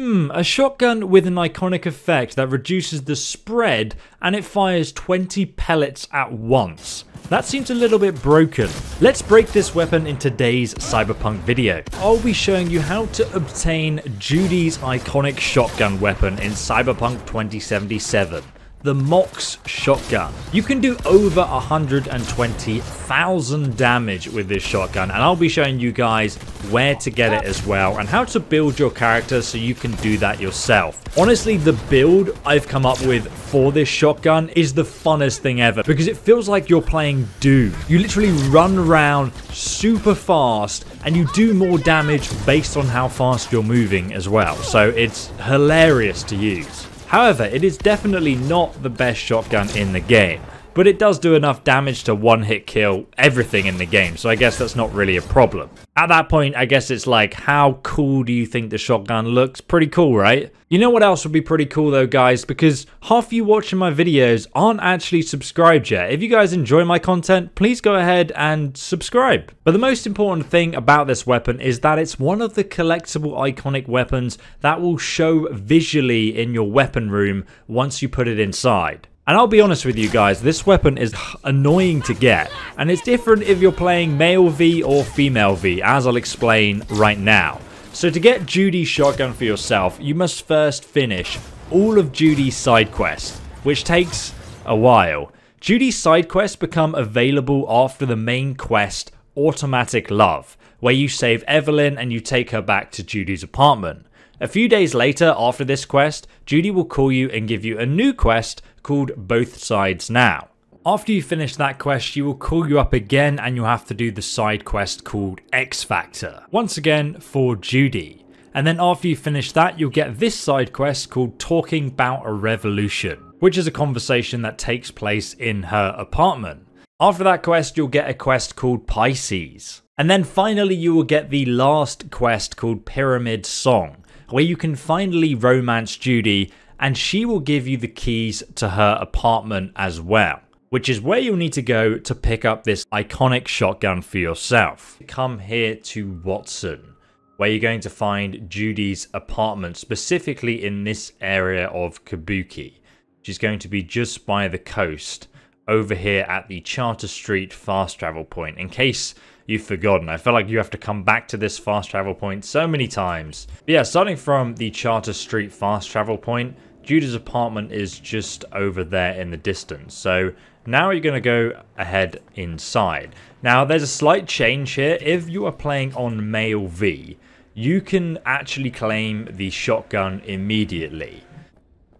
Hmm, a shotgun with an iconic effect that reduces the spread and it fires 20 pellets at once. That seems a little bit broken. Let's break this weapon in today's Cyberpunk video. I'll be showing you how to obtain Judy's iconic shotgun weapon in Cyberpunk 2077 the Mox shotgun. You can do over 120,000 damage with this shotgun and I'll be showing you guys where to get it as well and how to build your character so you can do that yourself. Honestly, the build I've come up with for this shotgun is the funnest thing ever because it feels like you're playing Doom. You literally run around super fast and you do more damage based on how fast you're moving as well. So it's hilarious to use. However, it is definitely not the best shotgun in the game, but it does do enough damage to one hit kill everything in the game, so I guess that's not really a problem. At that point, I guess it's like, how cool do you think the shotgun looks? Pretty cool, right? You know what else would be pretty cool though, guys? Because half you watching my videos aren't actually subscribed yet. If you guys enjoy my content, please go ahead and subscribe. But the most important thing about this weapon is that it's one of the collectible iconic weapons that will show visually in your weapon room once you put it inside. And I'll be honest with you guys, this weapon is annoying to get, and it's different if you're playing male V or female V, as I'll explain right now. So to get Judy's shotgun for yourself, you must first finish all of Judy's side quests, which takes a while. Judy's side quests become available after the main quest, Automatic Love, where you save Evelyn and you take her back to Judy's apartment. A few days later, after this quest, Judy will call you and give you a new quest called Both Sides Now. After you finish that quest, she will call you up again and you'll have to do the side quest called X Factor. Once again for Judy. And then after you finish that, you'll get this side quest called Talking About a Revolution, which is a conversation that takes place in her apartment. After that quest, you'll get a quest called Pisces. And then finally, you will get the last quest called Pyramid Song, where you can finally romance Judy and she will give you the keys to her apartment as well which is where you'll need to go to pick up this iconic shotgun for yourself. Come here to Watson, where you're going to find Judy's apartment, specifically in this area of Kabuki. She's going to be just by the coast, over here at the Charter Street fast travel point. In case you've forgotten, I feel like you have to come back to this fast travel point so many times. But yeah, starting from the Charter Street fast travel point, Judy's apartment is just over there in the distance. So now you're going to go ahead inside. Now there's a slight change here. If you are playing on male V, you can actually claim the shotgun immediately.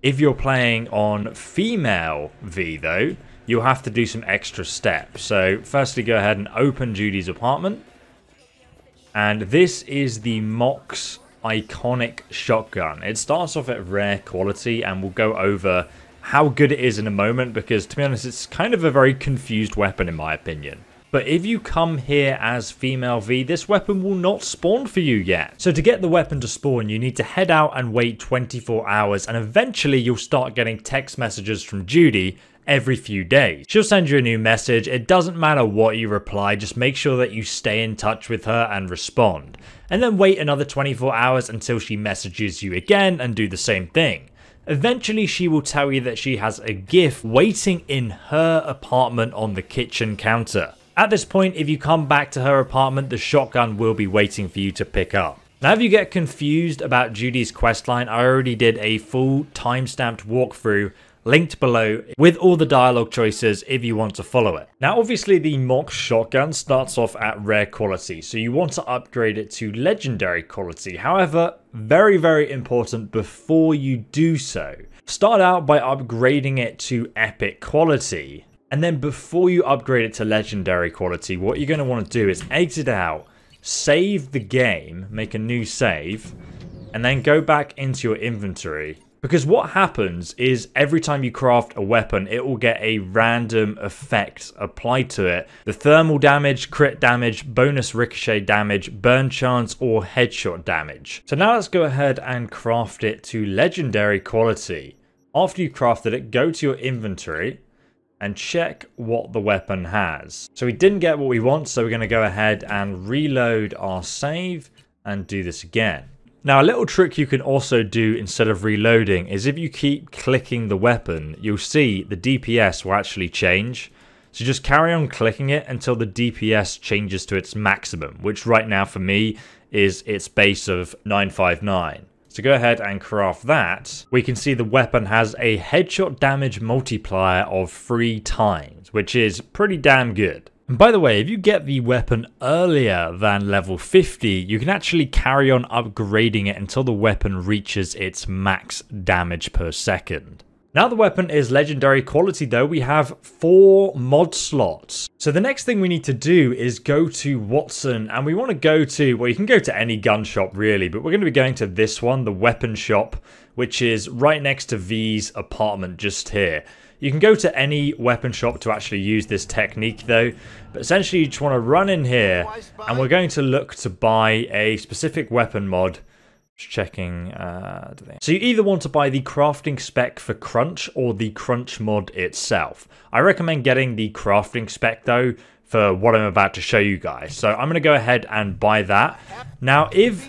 If you're playing on female V though, you'll have to do some extra steps. So firstly go ahead and open Judy's apartment. And this is the Mox iconic shotgun. It starts off at rare quality and we'll go over how good it is in a moment because to be honest it's kind of a very confused weapon in my opinion. But if you come here as female V, this weapon will not spawn for you yet. So to get the weapon to spawn, you need to head out and wait 24 hours and eventually you'll start getting text messages from Judy every few days. She'll send you a new message. It doesn't matter what you reply, just make sure that you stay in touch with her and respond. And then wait another 24 hours until she messages you again and do the same thing. Eventually, she will tell you that she has a gift waiting in her apartment on the kitchen counter. At this point, if you come back to her apartment, the shotgun will be waiting for you to pick up. Now, if you get confused about Judy's questline, I already did a full time-stamped walkthrough linked below with all the dialogue choices if you want to follow it. Now obviously the Mox shotgun starts off at rare quality so you want to upgrade it to legendary quality. However, very very important before you do so. Start out by upgrading it to epic quality and then before you upgrade it to legendary quality what you're going to want to do is exit out, save the game, make a new save and then go back into your inventory because what happens is every time you craft a weapon, it will get a random effect applied to it. The thermal damage, crit damage, bonus ricochet damage, burn chance, or headshot damage. So now let's go ahead and craft it to legendary quality. After you've crafted it, go to your inventory and check what the weapon has. So we didn't get what we want, so we're going to go ahead and reload our save and do this again. Now, a little trick you can also do instead of reloading is if you keep clicking the weapon, you'll see the DPS will actually change. So just carry on clicking it until the DPS changes to its maximum, which right now for me is its base of 959. So go ahead and craft that. We can see the weapon has a headshot damage multiplier of three times, which is pretty damn good. And by the way, if you get the weapon earlier than level 50, you can actually carry on upgrading it until the weapon reaches its max damage per second. Now the weapon is legendary quality though, we have four mod slots. So the next thing we need to do is go to Watson and we want to go to, well you can go to any gun shop really, but we're going to be going to this one, the weapon shop, which is right next to V's apartment just here. You can go to any weapon shop to actually use this technique though, but essentially you just want to run in here and we're going to look to buy a specific weapon mod. Just checking uh, so you either want to buy the crafting spec for crunch or the crunch mod itself. I recommend getting the crafting spec though for what i'm about to show you guys. So i'm going to go ahead and buy that. Now if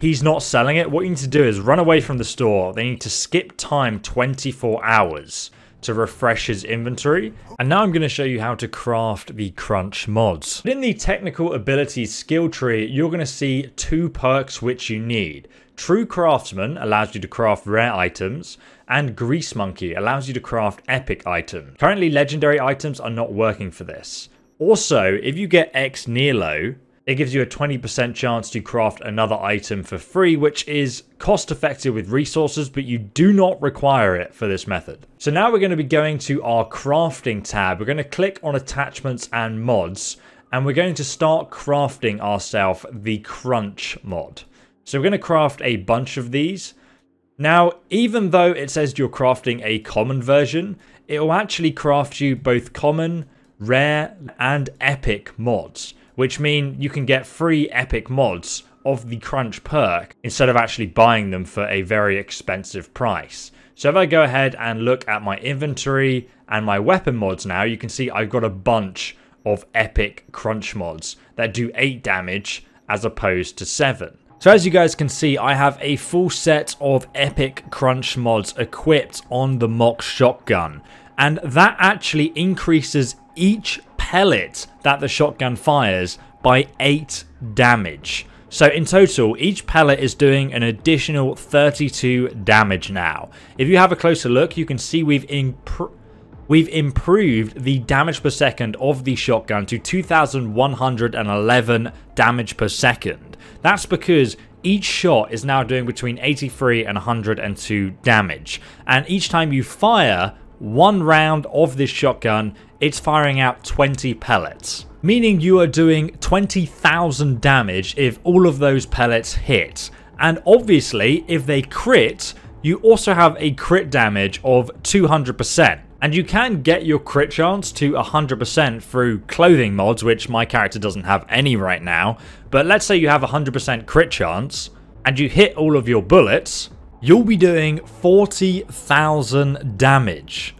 he's not selling it what you need to do is run away from the store. They need to skip time 24 hours to refresh his inventory. And now I'm going to show you how to craft the crunch mods. In the technical abilities skill tree, you're going to see two perks which you need. True Craftsman allows you to craft rare items, and Grease Monkey allows you to craft epic items. Currently, legendary items are not working for this. Also, if you get Ex Nihilo, it gives you a 20% chance to craft another item for free, which is cost effective with resources, but you do not require it for this method. So now we're going to be going to our crafting tab. We're going to click on attachments and mods, and we're going to start crafting ourselves the crunch mod. So we're going to craft a bunch of these. Now, even though it says you're crafting a common version, it will actually craft you both common, rare, and epic mods which mean you can get free epic mods of the crunch perk instead of actually buying them for a very expensive price. So if I go ahead and look at my inventory and my weapon mods now, you can see I've got a bunch of epic crunch mods that do 8 damage as opposed to 7. So as you guys can see, I have a full set of epic crunch mods equipped on the Mox shotgun. And that actually increases each pellet that the shotgun fires by 8 damage. So in total, each pellet is doing an additional 32 damage now. If you have a closer look, you can see we've improved we've improved the damage per second of the shotgun to 2111 damage per second. That's because each shot is now doing between 83 and 102 damage. And each time you fire one round of this shotgun, it's firing out 20 pellets. Meaning you are doing 20,000 damage if all of those pellets hit. And obviously, if they crit, you also have a crit damage of 200%. And you can get your crit chance to 100% through clothing mods, which my character doesn't have any right now. But let's say you have 100% crit chance, and you hit all of your bullets, you'll be doing 40,000 damage.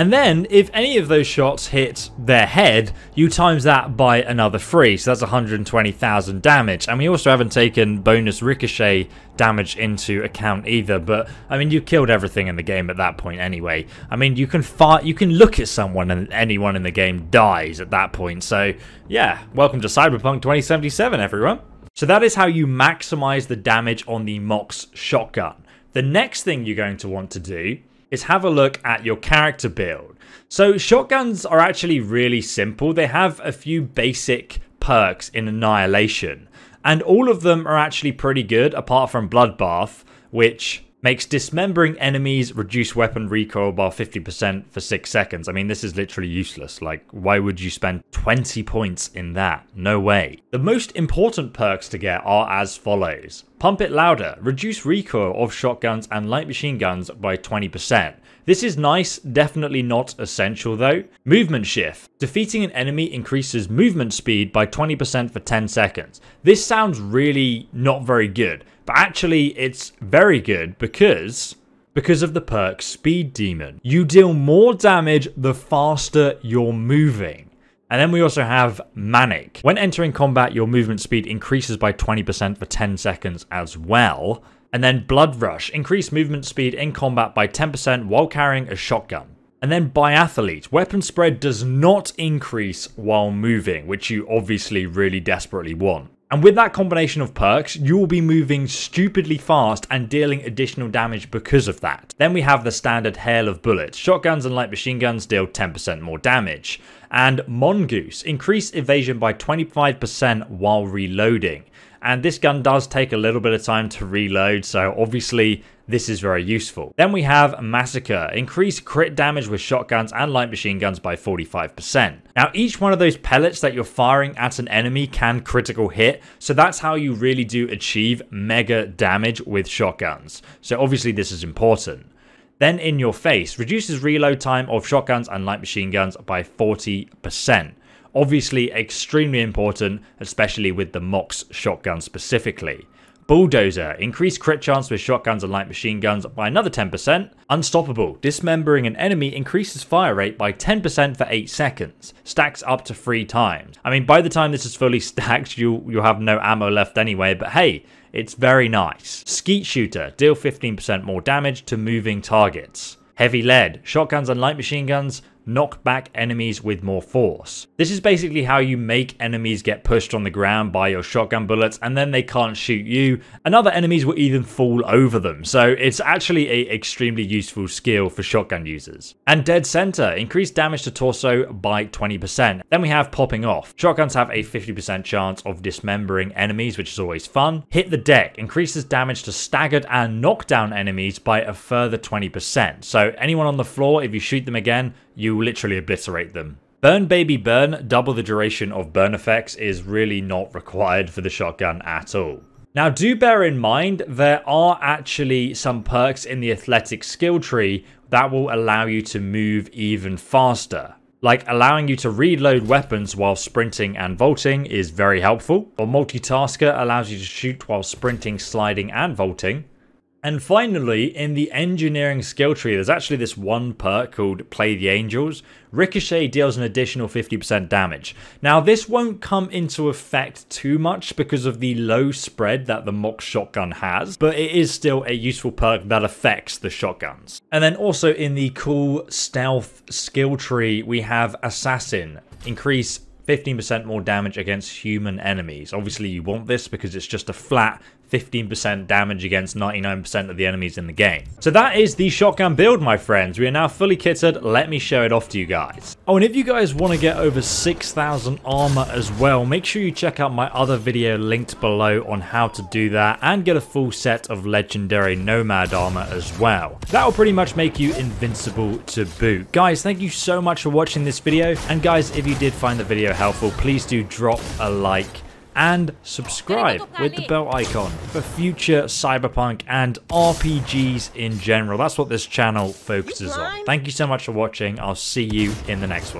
And then, if any of those shots hit their head, you times that by another three, so that's 120,000 damage. And we also haven't taken bonus ricochet damage into account either, but I mean, you killed everything in the game at that point anyway. I mean, you can fire, you can look at someone and anyone in the game dies at that point. So, yeah, welcome to Cyberpunk 2077, everyone. So that is how you maximize the damage on the Mox shotgun. The next thing you're going to want to do is have a look at your character build. So shotguns are actually really simple. They have a few basic perks in Annihilation. And all of them are actually pretty good apart from Bloodbath, which Makes dismembering enemies reduce weapon recoil by 50% for 6 seconds. I mean, this is literally useless. Like, why would you spend 20 points in that? No way. The most important perks to get are as follows. Pump it louder. Reduce recoil of shotguns and light machine guns by 20%. This is nice, definitely not essential though. Movement shift. Defeating an enemy increases movement speed by 20% for 10 seconds. This sounds really not very good, but actually it's very good because because of the perk Speed Demon. You deal more damage the faster you're moving. And then we also have Manic. When entering combat, your movement speed increases by 20% for 10 seconds as well. And then Blood Rush, increase movement speed in combat by 10% while carrying a shotgun. And then Biathlete, weapon spread does not increase while moving, which you obviously really desperately want. And with that combination of perks, you will be moving stupidly fast and dealing additional damage because of that. Then we have the standard hail of bullets. Shotguns and light machine guns deal 10% more damage. And Mongoose, increase evasion by 25% while reloading. And this gun does take a little bit of time to reload, so obviously this is very useful. Then we have Massacre, increase crit damage with shotguns and light machine guns by 45%. Now each one of those pellets that you're firing at an enemy can critical hit, so that's how you really do achieve mega damage with shotguns. So obviously this is important. Then in your face, reduces reload time of shotguns and light machine guns by 40%. Obviously extremely important, especially with the Mox shotgun specifically. Bulldozer, increased crit chance with shotguns and light machine guns by another 10%. Unstoppable, dismembering an enemy increases fire rate by 10% for 8 seconds. Stacks up to 3 times. I mean, by the time this is fully stacked, you'll, you'll have no ammo left anyway, but hey, it's very nice. Skeet Shooter, deal 15% more damage to moving targets. Heavy lead, shotguns and light machine guns knock back enemies with more force. This is basically how you make enemies get pushed on the ground by your shotgun bullets and then they can't shoot you and other enemies will even fall over them. So it's actually a extremely useful skill for shotgun users. And dead center, increased damage to torso by 20%. Then we have popping off. Shotguns have a 50% chance of dismembering enemies, which is always fun. Hit the deck, increases damage to staggered and knockdown enemies by a further 20%. So anyone on the floor, if you shoot them again, you literally obliterate them. Burn Baby Burn, double the duration of burn effects, is really not required for the shotgun at all. Now do bear in mind, there are actually some perks in the athletic skill tree that will allow you to move even faster. Like allowing you to reload weapons while sprinting and vaulting is very helpful. Or multitasker allows you to shoot while sprinting, sliding and vaulting. And finally, in the engineering skill tree, there's actually this one perk called Play the Angles. Ricochet deals an additional 50% damage. Now, this won't come into effect too much because of the low spread that the Mox shotgun has, but it is still a useful perk that affects the shotguns. And then also in the cool stealth skill tree, we have Assassin. Increase 15% more damage against human enemies. Obviously, you want this because it's just a flat 15% damage against 99% of the enemies in the game. So that is the shotgun build, my friends. We are now fully kitted. Let me show it off to you guys. Oh, and if you guys want to get over 6,000 armor as well, make sure you check out my other video linked below on how to do that and get a full set of legendary nomad armor as well. That will pretty much make you invincible to boot. Guys, thank you so much for watching this video. And guys, if you did find the video helpful, please do drop a like and subscribe with the bell icon for future cyberpunk and RPGs in general. That's what this channel focuses on. Thank you so much for watching. I'll see you in the next one.